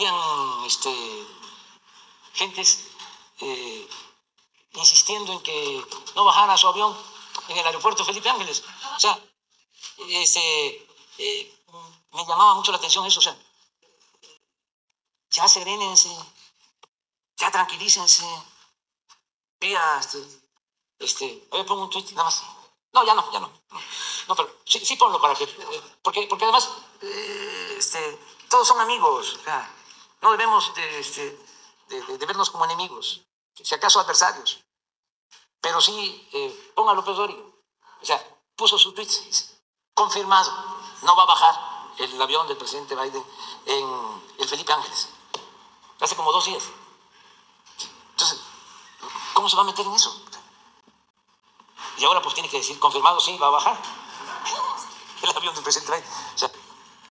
habían este, gentes eh, insistiendo en que no bajara su avión en el aeropuerto Felipe Ángeles. O sea, este, eh, me llamaba mucho la atención eso. O sea, ya serénense, ya tranquilícense. Pía, este, este, a ver, pongo un tweet nada más. No, ya no, ya no. No, pero sí, sí ponlo para que. eh, Porque, porque además, este, todos son amigos. No debemos de, este, de, de- vernos como enemigos, si acaso adversarios. Pero sí, eh, ponga López Dóriga. O sea, puso su tweet, confirmado, no va a bajar el avión del presidente Biden en el Felipe Ángeles. Hace como dos días. Entonces, ¿cómo se va a meter en eso? Y ahora pues tiene que decir, confirmado, sí, va a bajar el avión del presidente Biden. O sea,